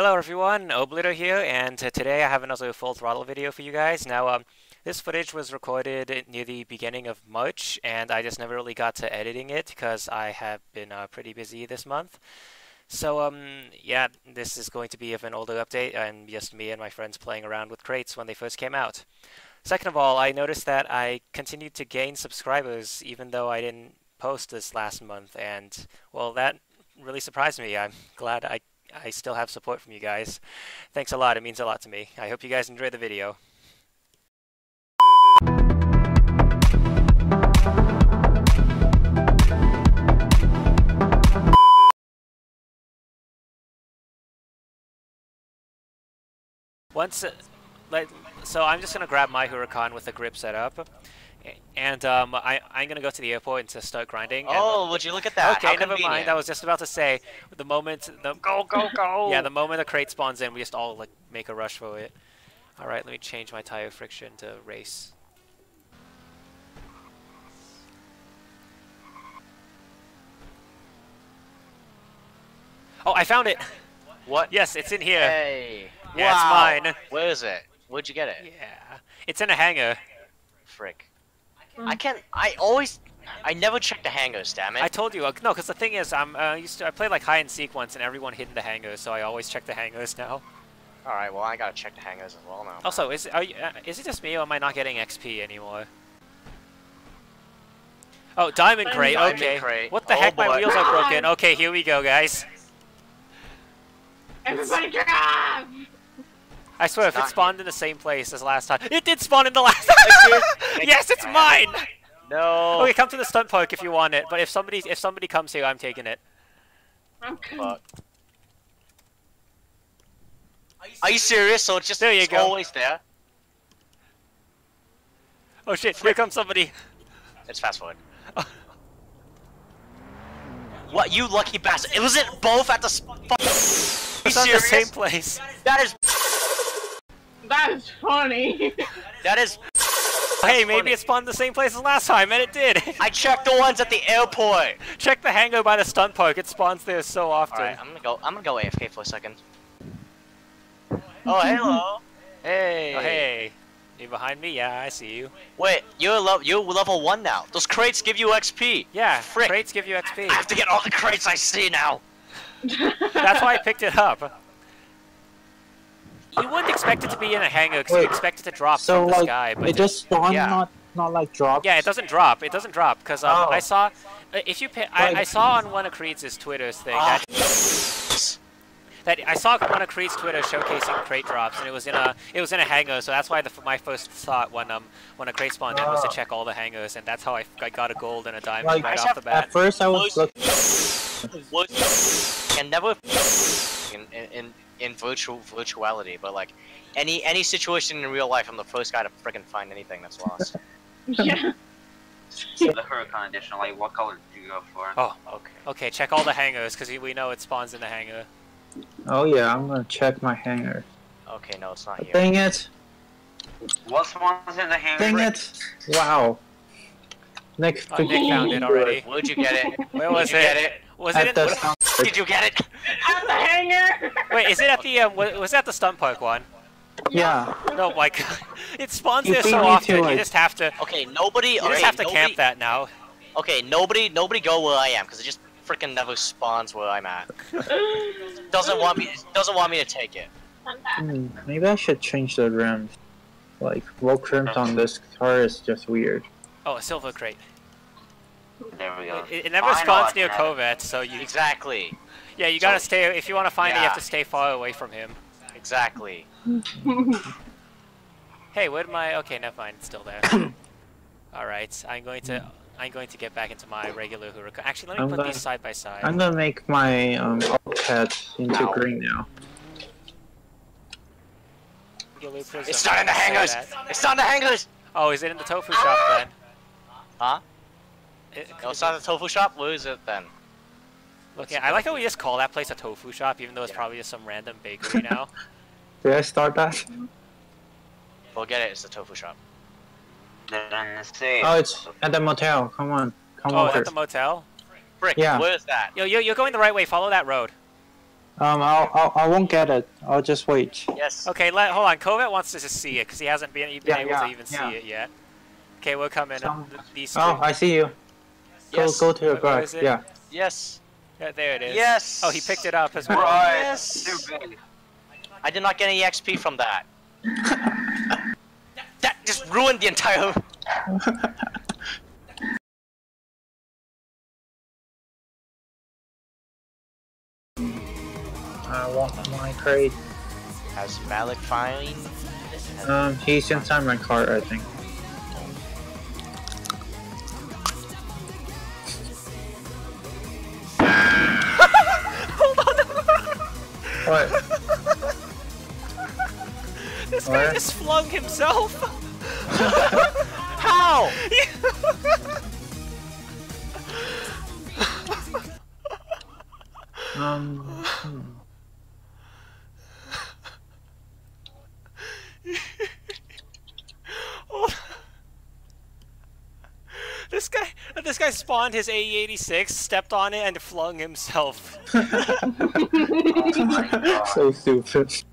Hello everyone, Obliter here, and uh, today I have another full throttle video for you guys. Now, um, this footage was recorded near the beginning of March, and I just never really got to editing it because I have been uh, pretty busy this month. So, um, yeah, this is going to be of an older update, and just me and my friends playing around with crates when they first came out. Second of all, I noticed that I continued to gain subscribers even though I didn't post this last month, and, well, that really surprised me. I'm glad I I still have support from you guys. Thanks a lot. It means a lot to me. I hope you guys enjoy the video. Once, uh, so I'm just gonna grab my Huracan with the grip set up, and um, I, I'm gonna go to the airport and to start grinding. Oh, would you look at that? Okay, How never mind. I was just about to say, the moment the Go, go, go! yeah, the moment the crate spawns in, we just all like make a rush for it. All right, let me change my tire friction to race. Oh, I found it. What? Yes, it's in here. Hey. Yeah, it's wow. mine. Where is it? Where'd you get it? Yeah, it's in a hangar. Frick. I can't. I always. I never check the hangars. Damn it. I told you, uh, no, because the thing is, I'm uh, used to I played like hide and seek once, and everyone hid in the hangars, so I always check the hangars now. All right. Well, I gotta check the hangars as well now. Also, is are you, uh, is it just me or am I not getting XP anymore? Oh, diamond crate. Diamond okay. crate. What the Oh, heck? My wheels are broken. Okay, here we go, guys. Everybody drive! I swear, if it not spawned in the same place as last time, it did spawn in the last time. yes, it's mine. No. Okay, come to the stunt park if you want it. But if somebody if somebody comes here, I'm taking it. I'm good. Fuck. Are you serious? So it's just There you it's go. always there. Oh shit! Here comes somebody. It's fast forward. what? You lucky bastard! It was it both at the. Sp- It's on the same place. That is. That is funny. That is. Hey, maybe funny. it spawned the same place as last time, and it did. I checked the ones at the airport. Check the hangar by the stunt park. It spawns there so often. Alright, I'm gonna go. I'm gonna go AFK for a second. Oh, oh hello. Hey. Oh, hey. You behind me? Yeah, I see you. Wait, you're level. You're level one now. Those crates give you XP. Yeah, Frick. crates give you XP. I have to get all the crates I see now. That's why I picked it up. You wouldn't expect it to be in a hangar because you expect it to drop So from the like sky. But it just spawned, yeah. not not like drop. yeah, it doesn't drop. It doesn't drop because um, Oh. I saw. uh, If you, pay, I, Like- I saw on one of Creed's Twitter's thing Ah. that, that I saw one of Creed's Twitter showcasing crate drops, and it was in a it was in a hangar. So that's why the, my first thought when um when a crate spawned in was to Oh. check all the hangars, and that's how I, I got a gold and a diamond Like, right I off the bat. At first, I was Was- looking. What? And never in in in, in virtual virtuality, but like any any situation in real life, I'm the first guy to freaking find anything that's lost. yeah. So the Huracan edition, like what color did you go for? Oh, Okay. okay. Check all the hangars because we know it spawns in the hangar. Oh yeah, I'm gonna check my hangar. Okay, no, it's not here. Dang it! What spawns in the hangar? Dang it! Wow. Nick, Oh, Nick found it already. Where'd you get it? Where Where'd was you it? Get it? Was it At in the the? sound. Did you get it? At the hangar! Wait, is it at the um? Was that the stunt park one? Yeah. No, my God. It spawns You there so often. You just have to. Okay, nobody. You okay, just have to nobody, camp that now. Okay, nobody, nobody go where I am because it just freaking never spawns where I'm at. Doesn't want me. Doesn't want me to take it. Hmm, maybe I should change the rims. Like, low rims on this car is just weird. Oh, a silver crate. There we go. It, it never I spawns near can Covet, so you. Exactly. Yeah, you gotta So- stay. If you want to find it, you have to stay far away from him. Exactly. Hey, where'd my? Okay, never mind. It's still there. All right, I'm going to. I'm going to get back into my regular Huracan. Actually, let me I'm put gonna- these side by side. I'm gonna make my um pet into Ow. green now. It's not in the say hangars. that. It's not in the hangars. Oh, is it in the tofu shop then? Huh? It- No, it's not the tofu shop. Where is it then? Look, yeah, I like how we just call that place a tofu shop, even though it's Yeah. probably just some random bakery now. Did I start that? Forget it. It's the tofu shop. Then. Oh, it's at the motel. Come on, come oh, over. at the motel. Frick. Yeah. Where is that? Yo, yo, you're going the right way. Follow that road. Um, I'll, I'll I won't get it. I'll just wait. Yes. Okay, let, hold on. Covet wants to just see it because he hasn't been, been Yeah, able yeah, to even yeah. see it yet. Okay, we'll come in. Some- and these Oh, two- I see you. Go Yes. go to your Where- where garage. is it? Yeah. Yes. Yeah, there it is. Yes. Oh, he picked it up as well. Right. Yes. Stupid. I did not get any XP from that. that just ruined the entire. I want my crate. Has Malik fine? Um, he's inside my car, I think. What? this guy just flung himself. How? Um. hmm. Hold on. This guy, this guy spawned his AE86, stepped on it, and flung himself. Oh my god. so stupid.